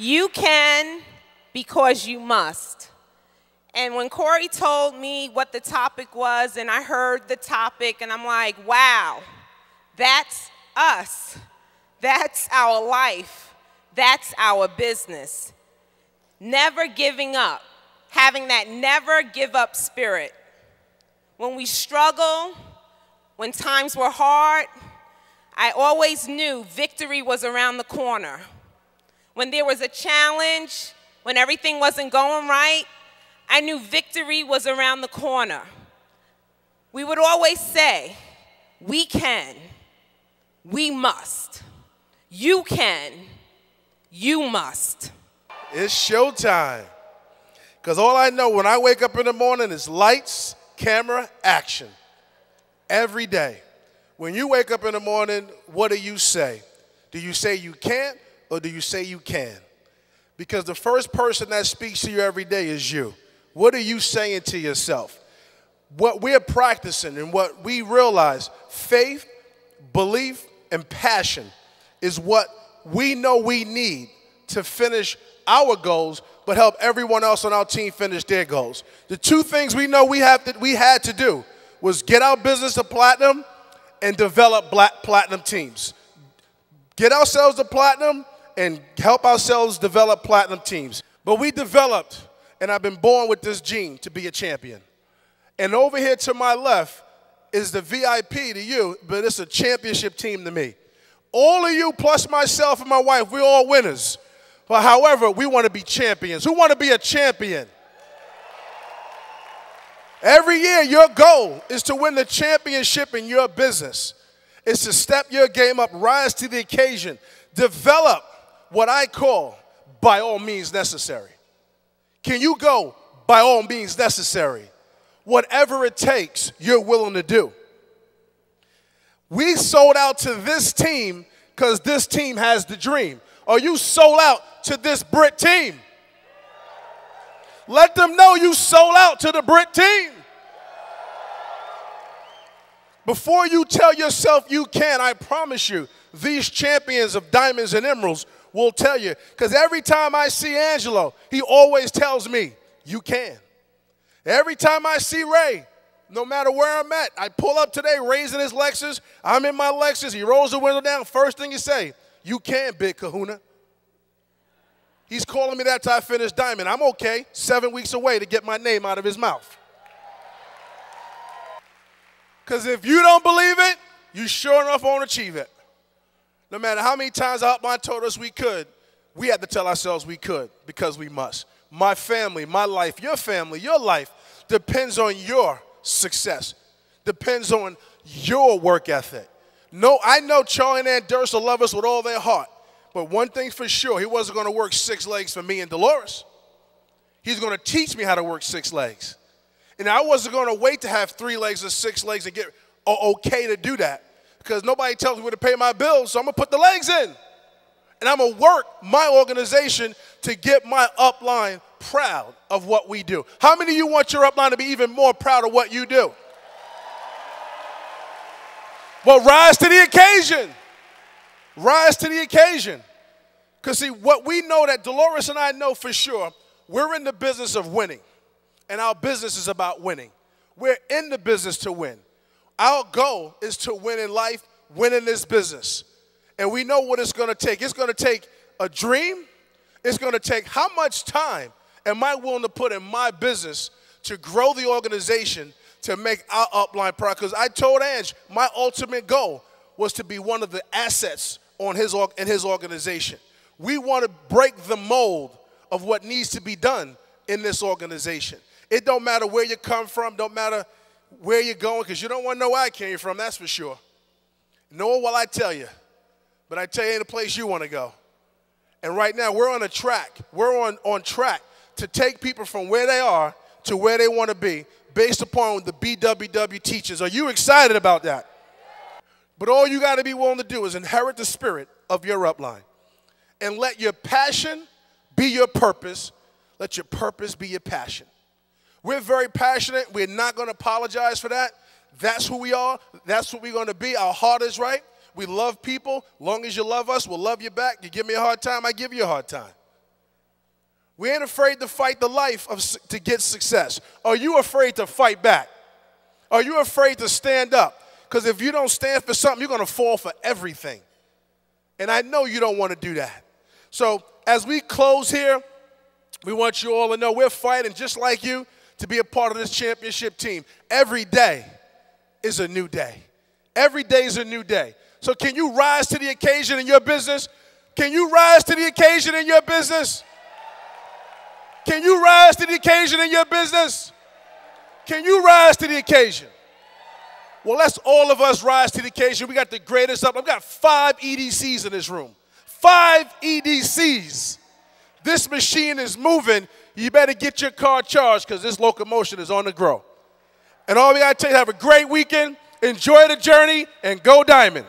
You can because you must. And when Corey told me what the topic was, and I heard the topic, and I'm like, wow, that's us. That's our life. That's our business. Never giving up, having that never give up spirit. When we struggle, when times were hard, I always knew victory was around the corner. When there was a challenge, when everything wasn't going right, I knew victory was around the corner. We would always say, We can, we must. You can, you must. It's showtime. Because all I know when I wake up in the morning is lights, camera, action. Every day. When you wake up in the morning, what do you say? Do you say you can't or do you say you can? Because the first person that speaks to you every day is you. What are you saying to yourself? What we're practicing and what we realize faith, belief, and passion is what we know we need to finish our goals, but help everyone else on our team finish their goals. The two things we know we have to, we had to do was get our business to platinum and develop black platinum teams. Get ourselves to platinum and help ourselves develop platinum teams. But we developed, and I've been born with this gene to be a champion. And over here to my left is the VIP to you, but it's a championship team to me. All of you, plus myself and my wife, we're all winners. But however, we want to be champions. Who want to be a champion? Every year, your goal is to win the championship in your business. It's to step your game up, rise to the occasion, develop what I call by all means necessary. Can you go by all means necessary? Whatever it takes, you're willing to do. We sold out to this team because this team has the dream. Are you sold out to this Britt team? Let them know you sold out to the Britt team. Before you tell yourself you can, I promise you, these champions of diamonds and emeralds will tell you. Because every time I see Angelo, he always tells me, You can. Every time I see Ray, no matter where I'm at, I pull up today, raising his Lexus. I'm in my Lexus. He rolls the window down. First thing he say, You can, big kahuna. He's calling me that till I finish diamond. I'm okay, seven weeks away to get my name out of his mouth. Because if you don't believe it, you sure enough won't achieve it. No matter how many times Upline told us we could, we had to tell ourselves we could because we must. My family, my life, your family, your life depends on your success, depends on your work ethic. No, I know Charlie and Aunt Durst will love us with all their heart, but one thing's for sure, he wasn't going to work six legs for me and Dolores. He's going to teach me how to work six legs. And I wasn't going to wait to have three legs or six legs and get okay to do that because nobody tells me where to pay my bills, so I'm gonna put the legs in. And I'm gonna work my organization to get my upline proud of what we do. How many of you want your upline to be even more proud of what you do? Well, rise to the occasion. Rise to the occasion. Because, see, what we know that Dolores and I know for sure, we're in the business of winning. And our business is about winning. We're in the business to win. Our goal is to win in life, win in this business. And we know what it's going to take. It's going to take a dream. It's going to take how much time am I willing to put in my business to grow the organization to make our upline proud? Because I told Ange my ultimate goal was to be one of the assets on his in his organization. We want to break the mold of what needs to be done in this organization. It don't matter where you come from, don't matter where you're going because you don't want to know where I came from, that's for sure. Nor will I tell you, but I tell you a place you want to go. And right now, we're on a track. We're on, on track to take people from where they are to where they want to be based upon the BWW teachers. Are you excited about that? But all you got to be willing to do is inherit the spirit of your upline and let your passion be your purpose. Let your purpose be your passion. We're very passionate. We're not going to apologize for that. That's who we are. That's what we're going to be. Our heart is right. We love people. Long as you love us, we'll love you back. You give me a hard time, I give you a hard time. We ain't afraid to fight the life of, to get success. Are you afraid to fight back? Are you afraid to stand up? Because if you don't stand for something, you're going to fall for everything. And I know you don't want to do that. So as we close here, we want you all to know we're fighting just like you to be a part of this championship team. Every day is a new day. Every day is a new day. So can you rise to the occasion in your business? Can you rise to the occasion in your business? Can you rise to the occasion in your business? Can you rise to the occasion? Well, let's all of us rise to the occasion. We got the greatest up. I've got five EDCs in this room. Five EDCs. This machine is moving. You better get your car charged because this locomotion is on the grow. And all we got to tell you, have a great weekend, enjoy the journey, and go diamond.